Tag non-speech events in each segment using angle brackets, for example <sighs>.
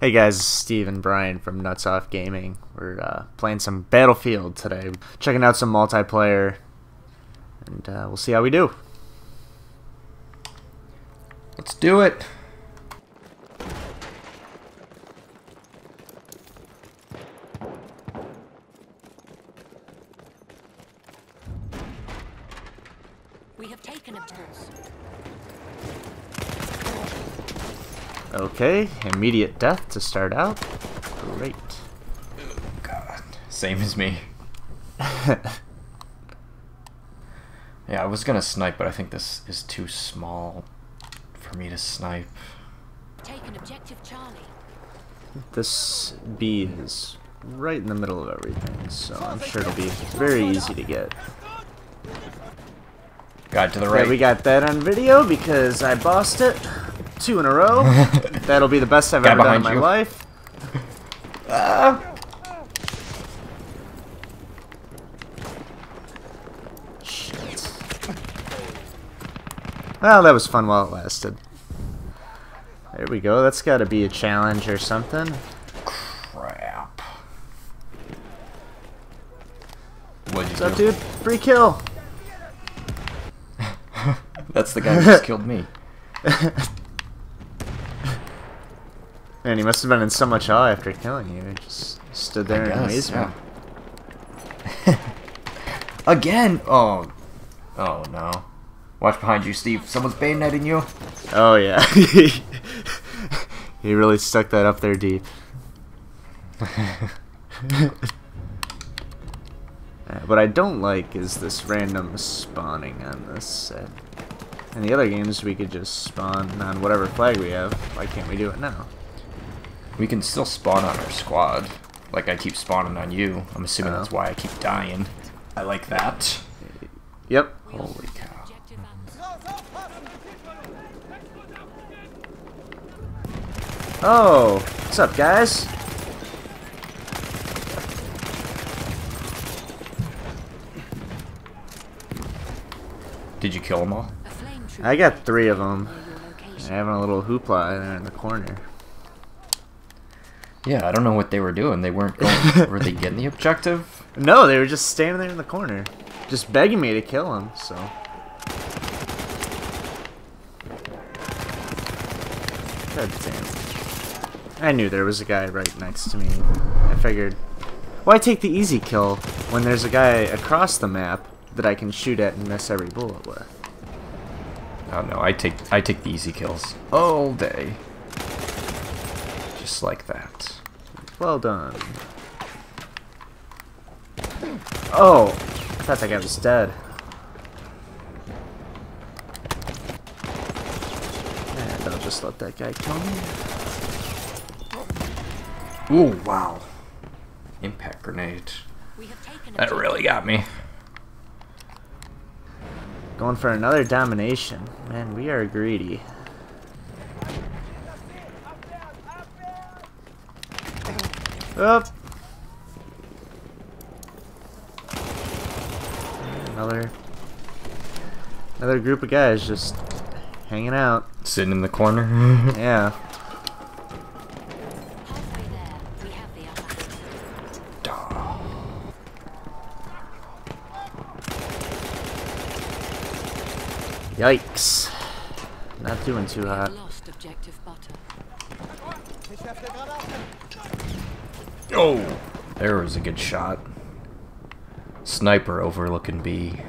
Hey guys, Steve and Brian from Nuts Off Gaming. We're uh, playing some Battlefield today, checking out some multiplayer, and uh, we'll see how we do. Let's do it. We have taken objectives. Okay, immediate death to start out. Great. Oh, God, same as me. <laughs> Yeah, I was gonna snipe, but I think this is too small for me to snipe. Taken objective Charlie. This B is right in the middle of everything, so I'm sure it'll be very easy to get. Guy to the Yeah, right. we got that on video because I bossed it two in a row. <laughs> That'll be the best I've Guy ever done in my you. life. Ah! Shit. Well, that was fun while it lasted. There we go. That's got to be a challenge or something. Crap. What'd What's you up, do? dude? Free kill. <laughs> That's the guy who just killed me. <laughs> Man, he must have been in so much awe after killing you. He just stood there in guess, amazement. yeah. <laughs> Again! Oh. Oh no. Watch behind you, Steve. Someone's bayoneting you. Oh yeah. he really stuck that up there deep. Uh, what I don't like is this random spawning on this set. In the other games, we could just spawn on whatever flag we have. Why can't we do it now? We can still spawn on our squad. Like I keep spawning on you. I'm assuming Oh. that's why I keep dying. I like that. Yep. Holy cow. Oh, what's up, guys? Did you kill them all? A flame troop. I got three of them. near your. Having a little hoopla there in the corner. Yeah, I don't know what they were doing. They weren't going. <laughs> were they getting the objective? No, they were just standing there in the corner, just begging me to kill them. So. God damn. I knew there was a guy right next to me. I figured, why take the easy kill when there's a guy across the map that I can shoot at and miss every bullet with? Oh no, I take I take the easy kills all day. Just like that. Well done. Oh, I thought that guy was dead. And I'll just let that guy kill me. Ooh, wow. Impact grenade. We have taken That really got me. Going for another domination. Man, we are greedy. Up. Another another group of guys just hanging out. Sitting in the corner. <laughs> Yeah. Halfway there. We have the upper hand. Duh. Yikes. Not doing too hot. lost objective butter. Oh, there was a good shot. Sniper overlooking B.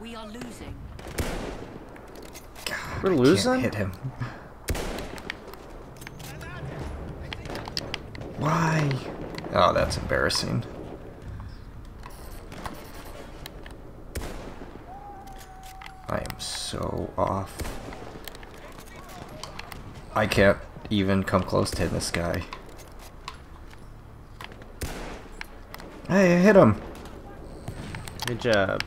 We are losing. We're Can't losing? hit him. Why? Oh, that's embarrassing. I am so off. I can't even come close to hitting this guy. Hey, I hit him. Good job.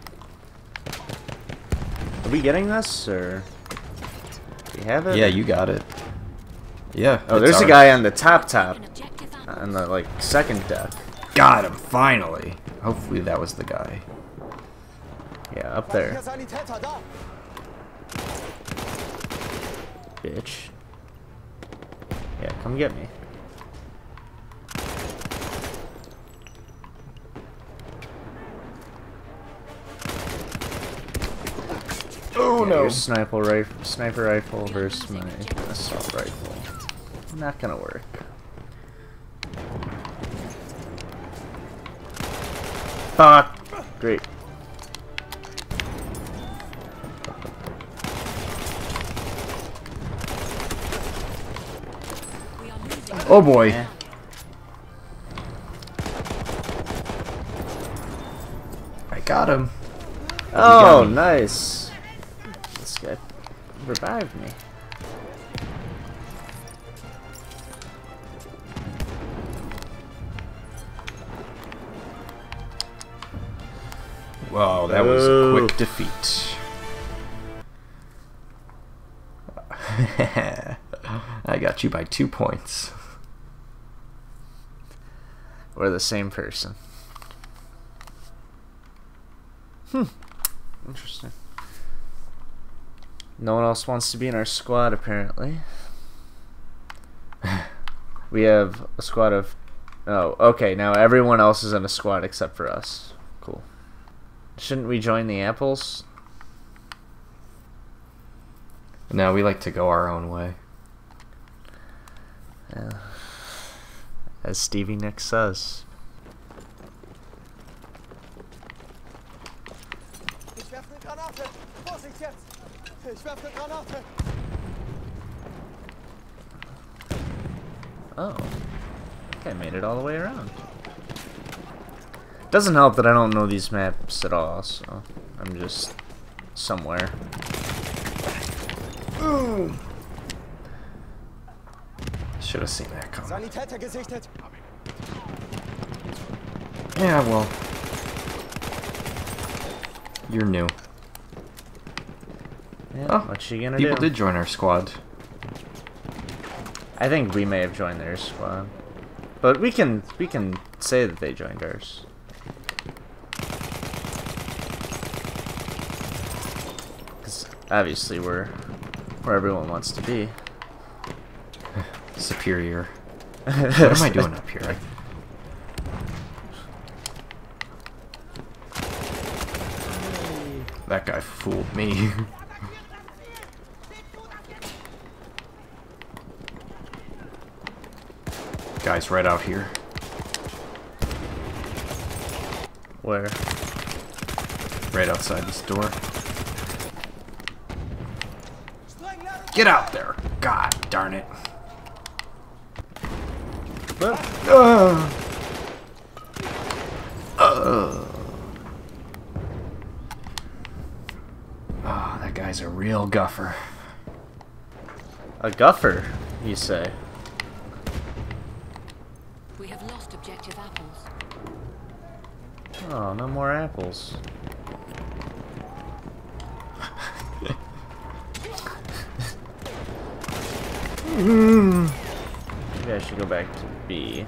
Are we getting this, or... Do we have it? Yeah, you got it. Yeah. Oh, it's there's a guy on the top top. Taken. On the, like, second deck. Got him, finally. Hopefully that was the guy. Yeah, up there. Bitch. Yeah, come get me. Oh Yeah, Your sniper rifle, sniper rifle versus my assault rifle. Not gonna work. Fuck. Great. Are losing. Oh boy. Yeah. I got him. Oh, me. nice. This revived me. Wow, that was a Oh. quick defeat. <laughs> I got you by two points. We're the same person. Hmm. Interesting. No one else wants to be in our squad, apparently. <laughs> we have a squad of. Oh, okay. Now everyone else is in a squad except for us. Cool. Shouldn't we join the apples? No, we like to go our own way. Yeah. As Stevie Nicks says. Ich werfe eine Oh. Okay, I made it all the way around. Doesn't help that I don't know these maps at all, so I'm just somewhere. Should have seen that coming. Yeah, well. You're new. Yeah, Oh, what you gonna People do? did join our squad. I think we may have joined their squad, but we can we can say that they joined ours. Because obviously we're where everyone wants to be. <laughs> Superior. <laughs> What am I doing up here? That guy fooled me. <laughs> Guy's right out here. Where? Right outside this door. Get out there! God darn it. Ugh. Ugh. Ah. Oh, ah, that guy's a real guffer. A guffer, you say? We have lost objective apples. Oh, no more apples. Maybe I should go back to B.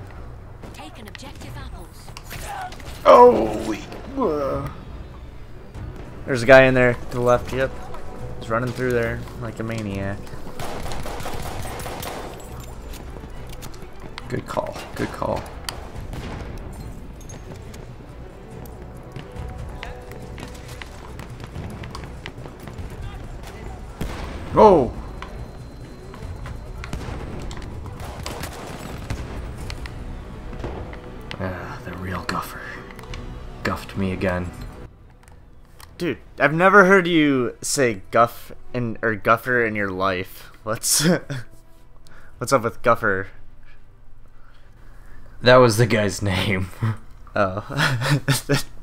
Taken objective apples. Oh, uh. There's a guy in there to the left, yep. He's running through there like a maniac. Good call. Good call. Oh! Ah, the real guffer. Guffed me again. Dude, I've never heard you say guff in or guffer in your life. What's <laughs> What's up with guffer? That was the guy's <laughs> name. Oh. <laughs>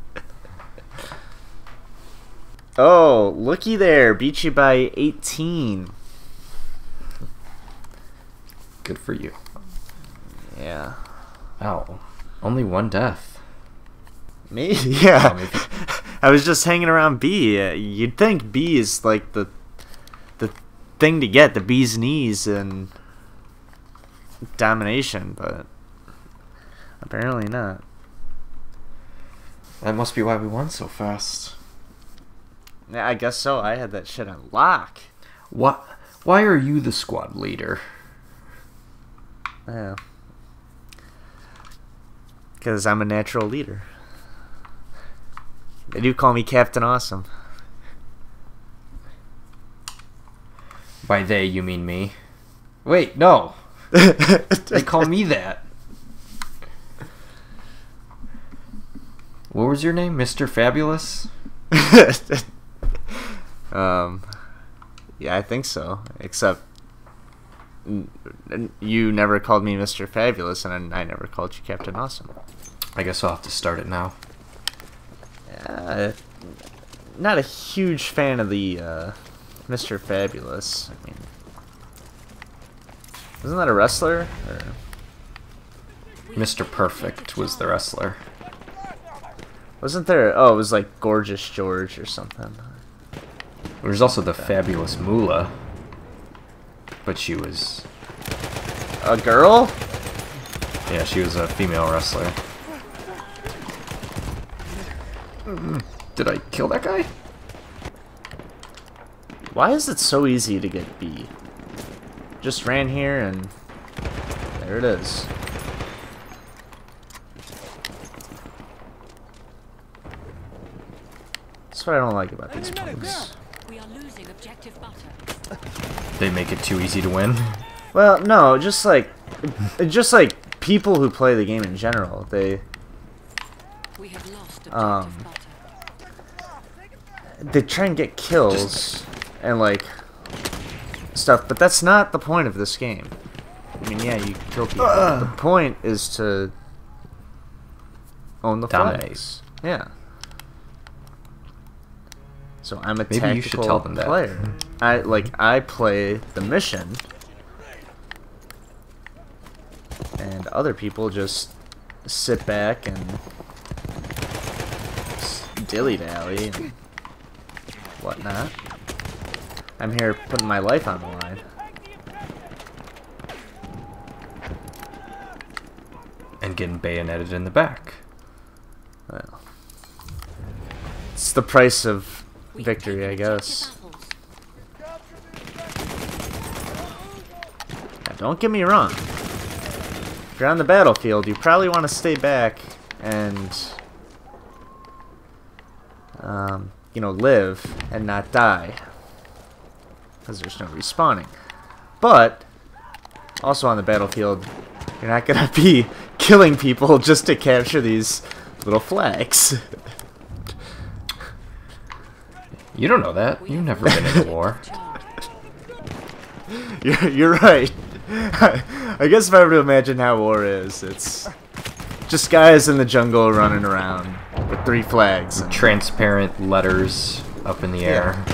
oh, looky there. Beat you by 18. Good for you. Yeah. Ow. Only one death. Me? <laughs> Yeah. Oh, maybe. <laughs> I was just hanging around B. You'd think B is like the the thing to get, the bee's knees and domination, but apparently not. That must be why we won so fast. Yeah, I guess so. I had that shit on lock. What? Why are you the squad leader? Yeah. Because I'm a natural leader. They do call me Captain Awesome. By they, you mean me? Wait, no. <laughs> They call me that. What was your name, Mister Fabulous? <laughs> um, yeah, I think so. Except you never called me Mr. Fabulous, and I never called you Captain Awesome. I guess I'll have to start it now. Uh, not a huge fan of the uh, Mr. Fabulous. I mean, isn't that a wrestler? Or, Mr. Perfect was the wrestler. wasn't there? Oh, it was like Gorgeous George or something. There's also the Fabulous Moolah. But she was. A girl? Yeah, she was a female wrestler. Mm, Did I kill that guy? Why is it so easy to get B? Just ran here and there it is. That's what I don't like about these bugs. We are losing objective butter. They make it too easy to win. Well, no, just like, just like people who play the game in general, they We have lost objective Um, butter. they try and get kills and like stuff, but that's not the point of this game. I mean, yeah, you kill people. but the point is to own the Dominate. flags. Yeah. So I'm a Maybe tactical you should tell them that. player. I like I play the mission, and other people just sit back and dilly dally and whatnot. I'm here putting my life on the line. And getting bayoneted in the back. Well, it's the price of victory, I guess. Now, don't get me wrong. If you're on the battlefield, you probably want to stay back and, um, you know, live and not die. Because there's no respawning. But, also on the battlefield, you're not going <laughs> to be killing people just to capture these little flags. <laughs> You don't know that. You've never been in a war. <laughs> You're, you're right. <laughs> I guess if I were to imagine how war is, it's just guys in the jungle running around with three flags. And, Transparent letters up in the air.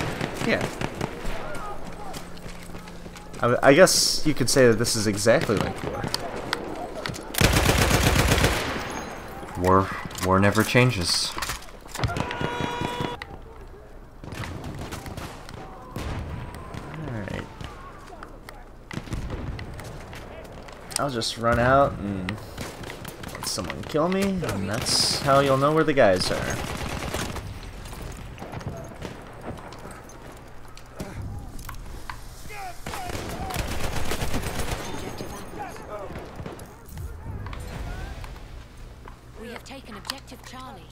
yeah. I, I guess you could say that this is exactly like war. War, war never changes. Alright. I'll just run out and let someone kill me, and that's how you'll know where the guys are. Objective apples. We have taken objective Charlie.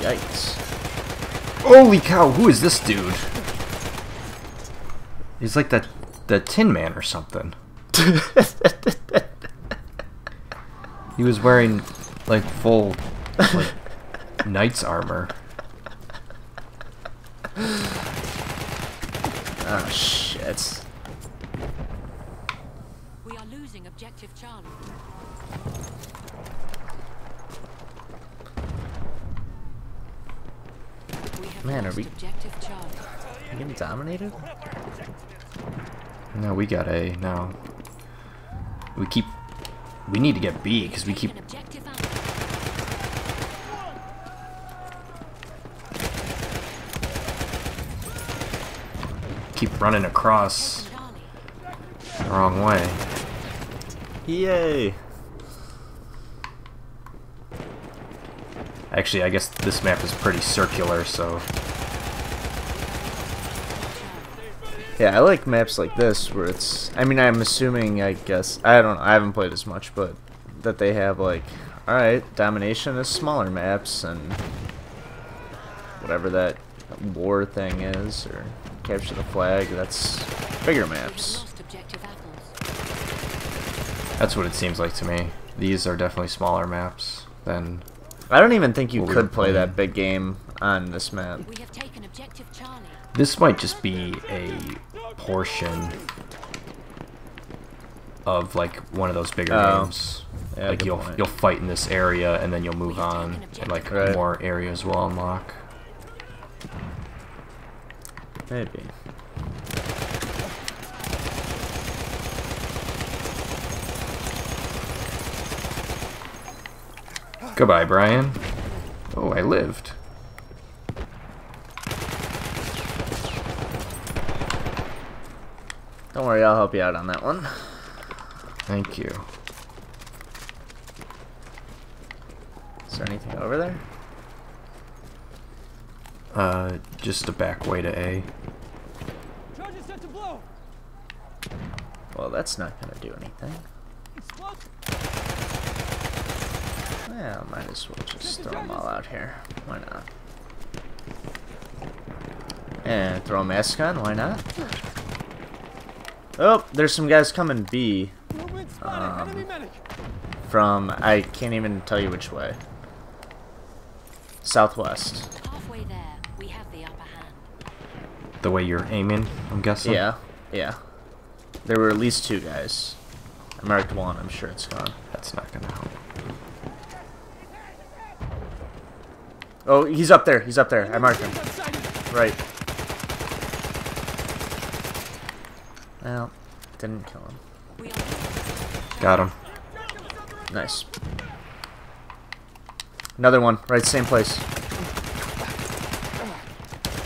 Yikes. Holy cow, who is this dude? He's like the the Tin Man or something. <laughs> He was wearing like full like knight's armor. Oh shit. We are losing objective Charlie. We have Man, are lost we- objective Charlie. Getting dominated? No, we got A now. We keep. We need to get B because we keep. Taken objective Alpha. keep running across the wrong way. Yay! Actually, I guess this map is pretty circular, so Yeah, I like maps like this where it's. I mean, I'm assuming. I guess I don't. know, I haven't played as much, but that they have like, all right, domination is smaller maps and whatever that war thing is, or capture the flag. That's bigger maps. lost objective apples. that's what it seems like to me. These are definitely smaller maps than. I don't even think you What could play that big game on this map. We have taken objective Charlie. This might just be a portion of like one of those bigger Oh. games. Yeah, like you'll point. you'll fight in this area and then you'll move on, and like Right. more areas will unlock. Maybe. Goodbye, Brian. Oh, I lived. Don't worry, I'll help you out on that one. Thank you. Is there anything over there? Uh, just a back way to A. Charges set to blow. Well, that's not gonna do anything. Explode. Yeah, might as well just throw them all out here. Why not? And throw a mask on, why not? Oh, there's some guys coming B Um, from, I can't even tell you which way. Southwest. Halfway there, we have the upper hand. The way you're aiming, I'm guessing. Yeah, yeah. There were at least two guys. I marked one, I'm sure it's gone. That's not gonna help. Oh, he's up there, he's up there. I marked him. Right. Well, didn't kill him. Got him. Nice. Another one, right, same place.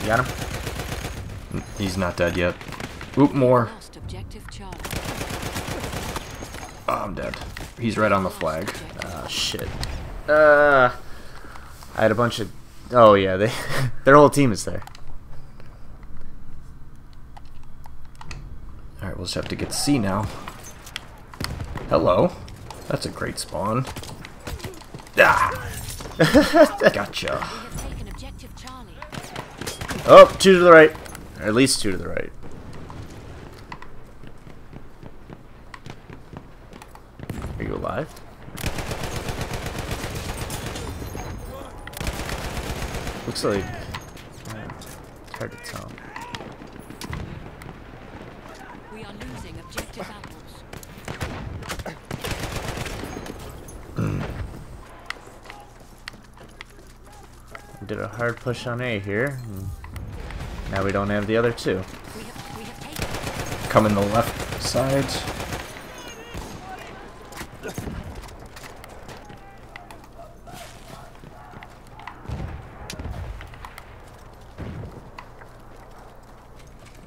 You got him? He's not dead yet. Oop, more. lost objective Charlie. Oh, I'm dead. He's right on the flag. Oh shit. Uh, I had a bunch of. Oh yeah, they, <laughs> their whole team is there. Alright, we'll just have to get C now. Hello. That's a great spawn. Ah! <laughs> gotcha. We have taken objective Charlie. Oh, two to the right, or at least two to the right. Are you alive? Looks like. uh, It's hard to tell. We are losing objective apples. Did a hard push on A here. Now we don't have the other two. We have, we have taken Come in the left side.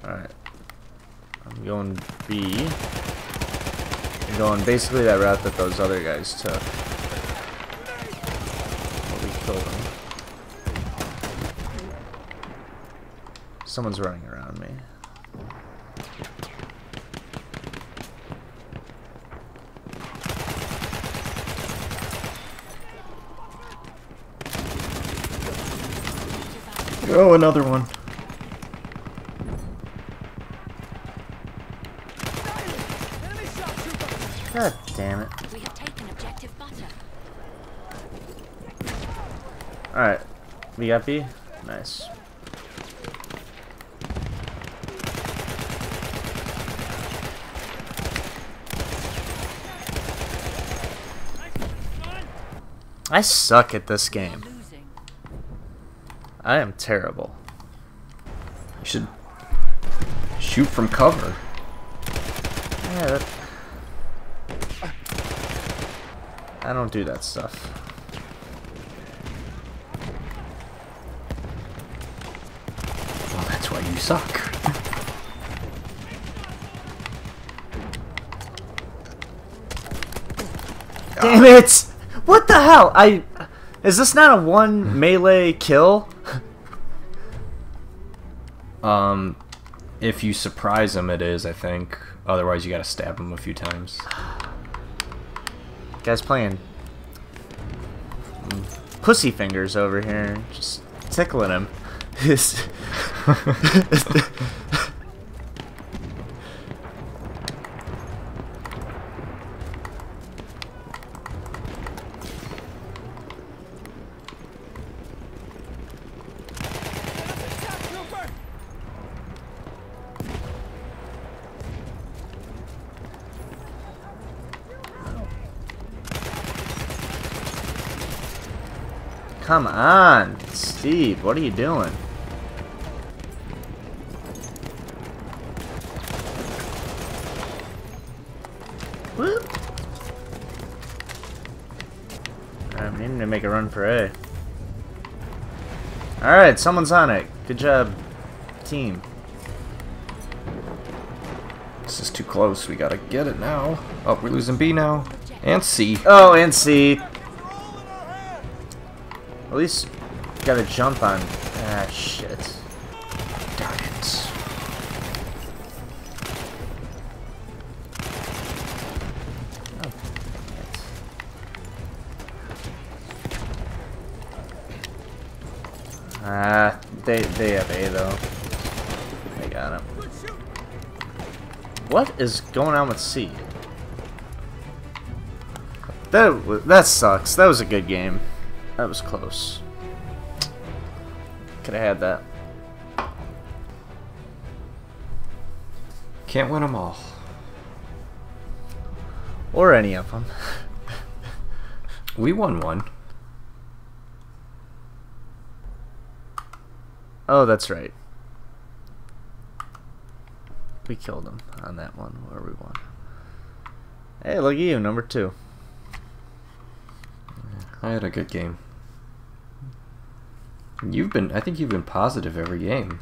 Alright. I'm going B. I'm going basically that route that those other guys took. But we killed them. Someone's running around me. Oh, another one. Enemy shot trooper. God damn objective butter. Alright. We got B? Nice. I suck at this game. I am terrible. You should shoot from cover. Yeah, that... I don't do that stuff. Well, that's why you suck. <laughs> Damn it! What the hell? I is this not a one melee kill? <laughs> Um, if you surprise him, it is, I think. Otherwise, you gotta stab him a few times. <sighs> <sighs> <sighs> Guy's playing pussy fingers over here, just tickling him. <laughs> Come on, Steve, what are you doing? I'm needing to make a run for A. Alright, someone's on it. Good job, team. This is too close. We gotta get it now. Oh, we're losing B now. And C. Oh, and C. At least got a jump on. Ah, shit. Darn it. Ah, they they have A though. They got him. What is going on with C? That, that sucks. That was a good game. That was close. Could have had that. Can't win them all. Or any of them. <laughs> We won one. Oh, that's right. We killed him on that one where we won. Hey, look at you, number two. I had a good game. You've been, I think you've been positive every game.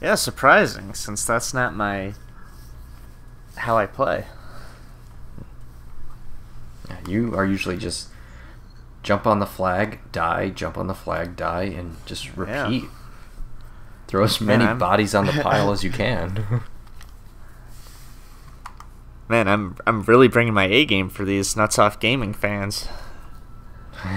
Yeah, surprising, since that's not my how I play. Yeah, You are usually just jump on the flag, die, jump on the flag, die, and just Yeah. repeat. Throw as many I'm- bodies on the <laughs> pile as you can. Man, I'm I'm really bringing my A game for these nuts off gaming fans. <laughs>